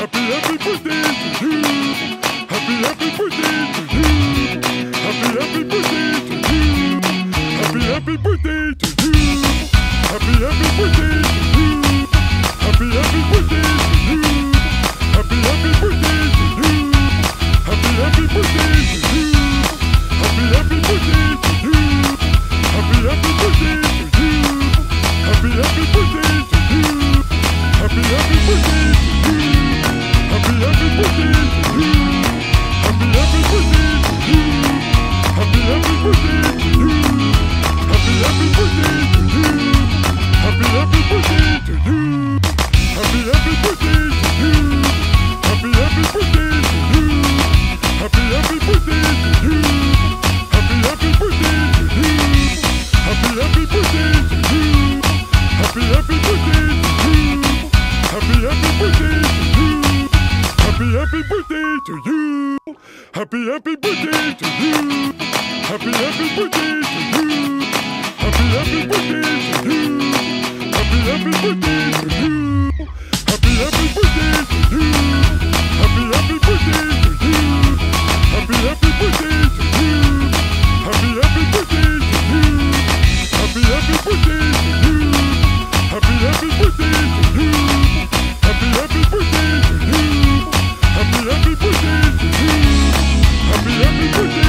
Happy happy birthday to you. Happy happy birthday to you. Happy happy birthday to you. Happy happy birthday birthday to you. Happy, happy birthday to you. Happy, happy birthday to you. Happy, happy birthday to you. Happy, happy birthday to you. Happy, happy birthday to you. Good